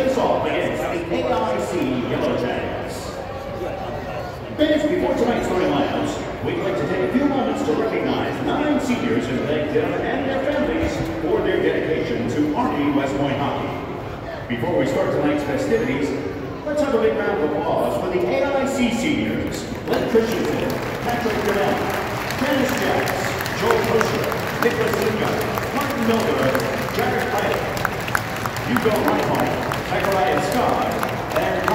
face off against the AIC Yellow Jackets. Fans, before tonight's starting lineups, we'd like to take a few moments to recognize nine seniors who thank them and their families for their dedication to Army West Point hockey. Before we start tonight's festivities, let's have a big round of applause for the AIC seniors. Glenn Christensen, Patrick Grinnell, Dennis Jacks, Joel Kosher, Nicholas Luca, Martin Miller, Jared Pike, Hugo Reinhardt, Scott, and.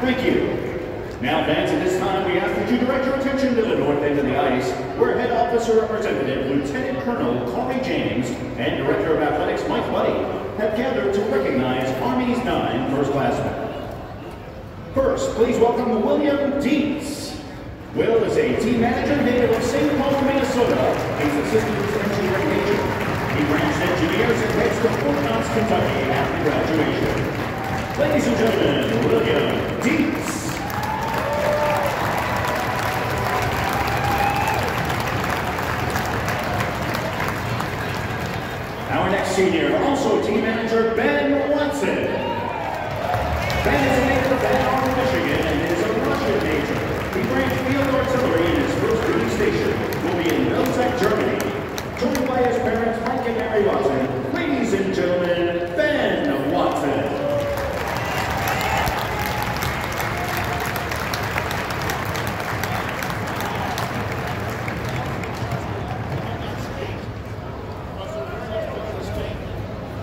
Thank you. Now, fans, at this time, we ask that you direct your attention to the north end of the ice, where Head Officer Representative Lieutenant Colonel Corey James and Director of Athletics Mike Buddie have gathered to recognize Army's nine firstclassmen. First, please welcome William Dietz. Will is a team manager native of St. Paul, Minnesota. He's assistant engineering major. He branched to Fort Knox, Kentucky after graduation. Ladies and gentlemen, William Dietz. Our next senior, also team manager, Ben Watson. Ben is a native of Ann Arbor, Michigan, and is a Russian major. He branched field artillery in his first duty station, will be in Vilseck, Germany. Joined by his parents, Mike and Mary Watson. Ladies and gentlemen, Ben Watson.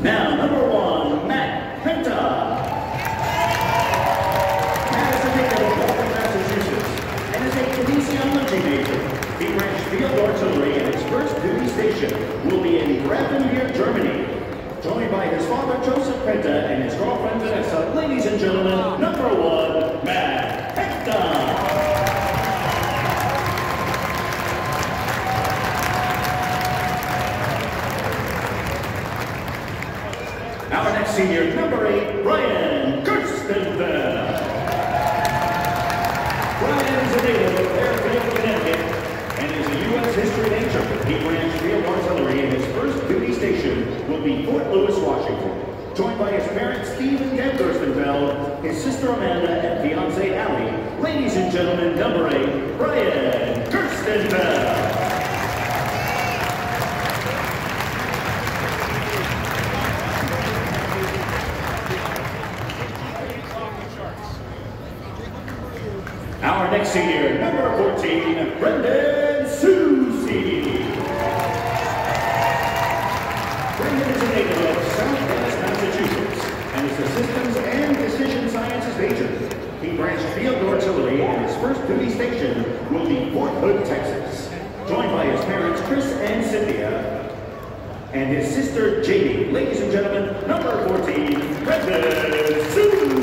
Now, number one, Matt Penta. Matt is a native of Waltham, Massachusetts, and is a kinesiology major. He branched field artillery, and his first duty station will be in Grafenwehr, Germany. Joined by his father, Joseph Penta, and his girlfriend, Vanessa. Ladies and gentlemen, number one, Matt Penta. Our next senior, number eight, Brian Kirstenfeld. Brian is a native of Fairfield, Connecticut, and is a U.S. history major. He branched field artillery, and his first duty will be Fort Lewis, Washington. Joined by his parents, Steve and Deb Kirstenfeld, his sister Amanda, and fiancee Allie. Ladies and gentlemen, number eight, Brian Kirstenfeld. Texas. Joined by his parents, Chris and Cynthia, and his sister, Jamie. Ladies and gentlemen, number 14, Brendan Soucie.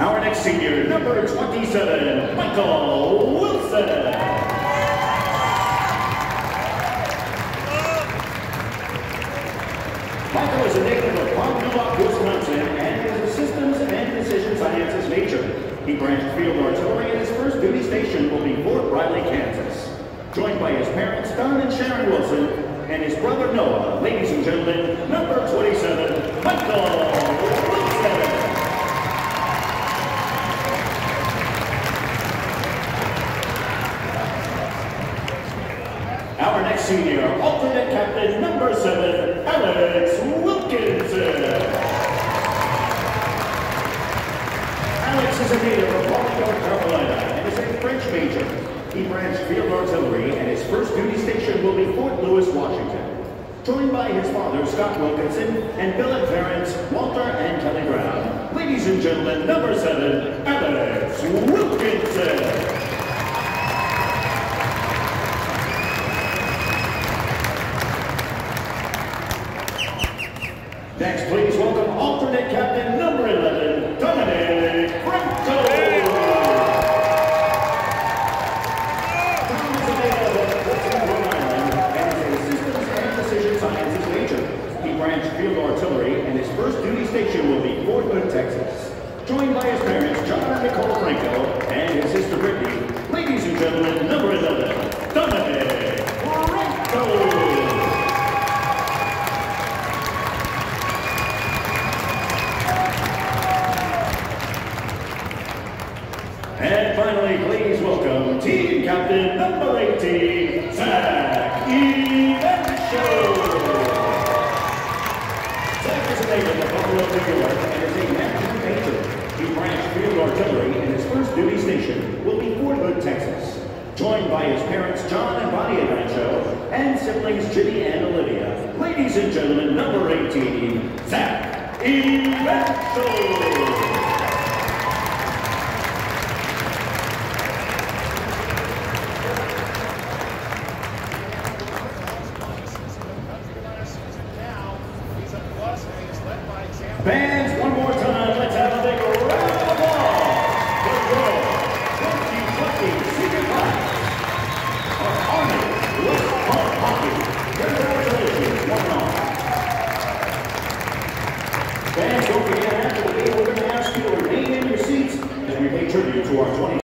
Our next senior, number 27, Michael Wilson. A native of Pontotoc, Wisconsin, and is a systems and decision sciences major. He branched field artillery, and his first duty station will be Fort Riley, Kansas. Joined by his parents, Don and Sharon Wilson, and his brother Noah. Ladies and gentlemen, number 27, Michael Wilson. Our next senior, alternate captain number seven, Alex Wilkinson. Alex is a native of Raleigh, North Carolina, and is a French major. He branched field artillery, and his first duty station will be Fort Lewis, Washington. Joined by his father, Scott Wilkinson, and billet parents, Walter and Kelly Brown. Ladies and gentlemen, number seven, Alex Wilkinson. Next, please welcome alternate captain number 11, Dominic Franco. Dom is a native of Portsmouth, Rhode Island, and is a systems and decision sciences major. He branched field artillery, and his first duty station will be joined by his parents, John and Nicole Franco, and his sister Brittany. Ladies and gentlemen, number 11, Dominic Franco. And finally, please welcome team captain number 18, Zach Evancho. Zach is a native of Buffalo, New York, and is a national painter. He branched field artillery, and his first duty station will be Fort Hood, Texas. Joined by his parents, John and Bonnie Evancho, and siblings Jimmy and Olivia. Ladies and gentlemen, number 18, Zach Evancho.